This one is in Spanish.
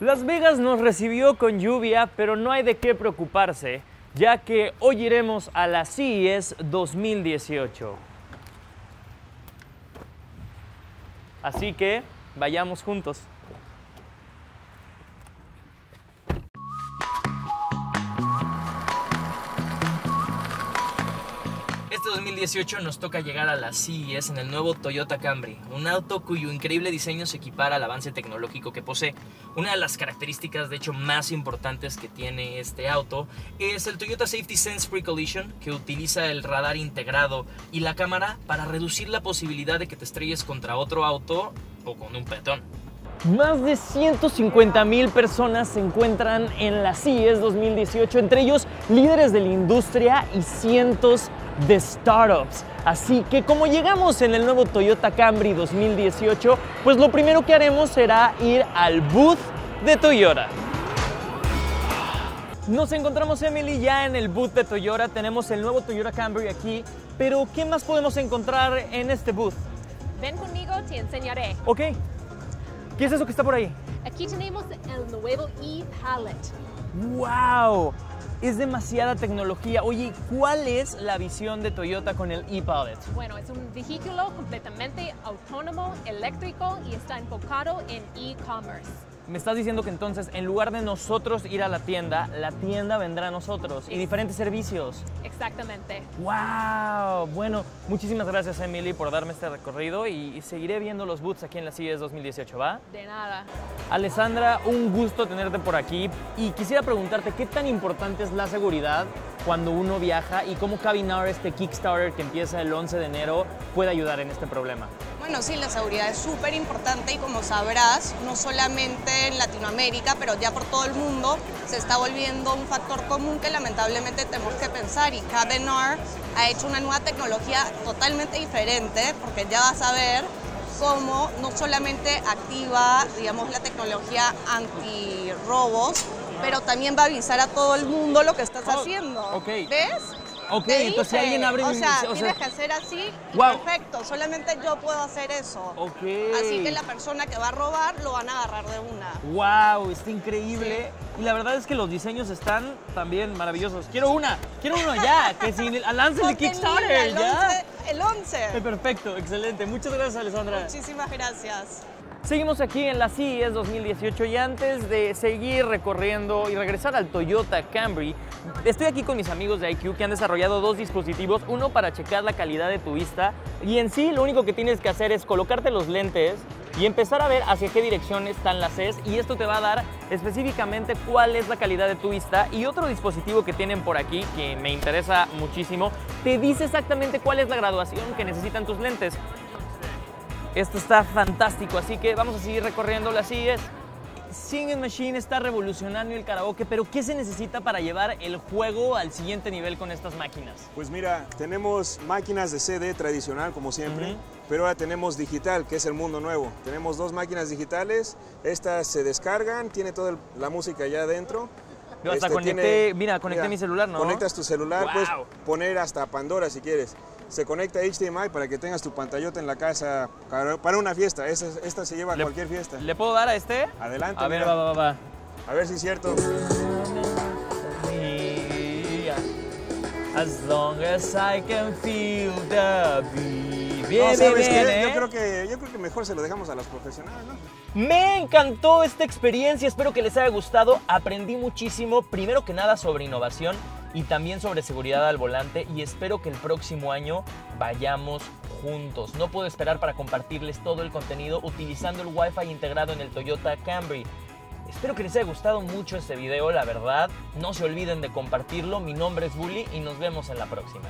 Las Vegas nos recibió con lluvia, pero no hay de qué preocuparse, ya que hoy iremos a la CES 2018. Así que vayamos juntos. Este 2018 nos toca llegar a la CES en el nuevo Toyota Camry, un auto cuyo increíble diseño se equipara al avance tecnológico que posee. Una de las características, de hecho, más importantes que tiene este auto es el Toyota Safety Sense Pre-Collision, que utiliza el radar integrado y la cámara para reducir la posibilidad de que te estrelles contra otro auto o con un peatón. Más de 150 mil personas se encuentran en la CES 2018, entre ellos líderes de la industria y cientos de startups. Así que como llegamos en el nuevo Toyota Camry 2018, pues lo primero que haremos será ir al booth de Toyota. Nos encontramos, Emily, ya en el booth de Toyota. Tenemos el nuevo Toyota Camry aquí. Pero, ¿qué más podemos encontrar en este booth? Ven conmigo, te enseñaré. Ok. ¿Qué es eso que está por ahí? Aquí tenemos el nuevo e-Palette. ¡Wow! Es demasiada tecnología. Oye, ¿cuál es la visión de Toyota con el e-Palette? Bueno, es un vehículo completamente autónomo, eléctrico y está enfocado en e-commerce. Me estás diciendo que entonces, en lugar de nosotros ir a la tienda, la tienda vendrá a nosotros y diferentes servicios. Exactamente. ¡Wow! Bueno, muchísimas gracias, Emily, por darme este recorrido y, y seguiré viendo los boots aquí en la CES 2018, ¿va? De nada. Alessandra, un gusto tenerte por aquí y quisiera preguntarte qué tan importante es la seguridad cuando uno viaja y cómo Cabinar, este Kickstarter que empieza el 11 de enero, puede ayudar en este problema. Bueno, sí, la seguridad es súper importante y como sabrás, no solamente en Latinoamérica, pero ya por todo el mundo, se está volviendo un factor común que lamentablemente tenemos que pensar y Cabinar ha hecho una nueva tecnología totalmente diferente porque ya vas a ver cómo no solamente activa, digamos, la tecnología antirrobos, pero también va a avisar a todo el mundo lo que estás haciendo. ok. ¿Ves? Ok, Te entonces si dije, alguien abre o mi- sea, o sea- tienes que hacer así Wow. perfecto, solamente yo puedo hacer eso. Ok. Así que la persona que va a robar lo van a agarrar de una. ¡Wow! Está increíble. Y la verdad es que los diseños están también maravillosos. Quiero una, quiero uno ya, que si lance el Kickstarter, línea, el ya. 11, el 11. Eh, Perfecto, excelente. Muchas gracias, Alessandra. Muchísimas gracias. Seguimos aquí en la CES 2018 y antes de seguir recorriendo y regresar al Toyota Camry, estoy aquí con mis amigos de IQ que han desarrollado dos dispositivos, uno para checar la calidad de tu vista y en sí lo único que tienes que hacer es colocarte los lentes y empezar a ver hacia qué dirección están las CES y esto te va a dar específicamente cuál es la calidad de tu vista y otro dispositivo que tienen por aquí que me interesa muchísimo te dice exactamente cuál es la graduación que necesitan tus lentes. Esto está fantástico, así que vamos a seguir recorriendo las CES. Singing Machine está revolucionando el karaoke, pero ¿qué se necesita para llevar el juego al siguiente nivel con estas máquinas? Pues mira, tenemos máquinas de CD tradicional como siempre, pero ahora tenemos digital, que es el mundo nuevo. Tenemos dos máquinas digitales, estas se descargan, tiene toda el- la música ya adentro. Yo hasta Este, conecté- mira, conecté mi celular, ¿no? Conectas tu celular, Wow. puedes poner hasta Pandora si quieres. Se conecta HDMI para que tengas tu pantallota en la casa para una fiesta. Esta, esta se lleva a cualquier fiesta. ¿Le puedo dar a este? Adelante, A ver, va, va, va. A ver si es cierto. As long as I can feel the beat. Bien, No, bien, ¿sabes bien? ¿eh? Yo creo que yo creo que mejor se lo dejamos a los profesionales, ¿no? Me encantó esta experiencia, espero que les haya gustado. Aprendí muchísimo, primero que nada sobre innovación y también sobre seguridad al volante y espero que el próximo año vayamos juntos. No puedo esperar para compartirles todo el contenido utilizando el Wi-Fi integrado en el Toyota Camry. Espero que les haya gustado mucho este video, la verdad. No se olviden de compartirlo. Mi nombre es Bully y nos vemos en la próxima.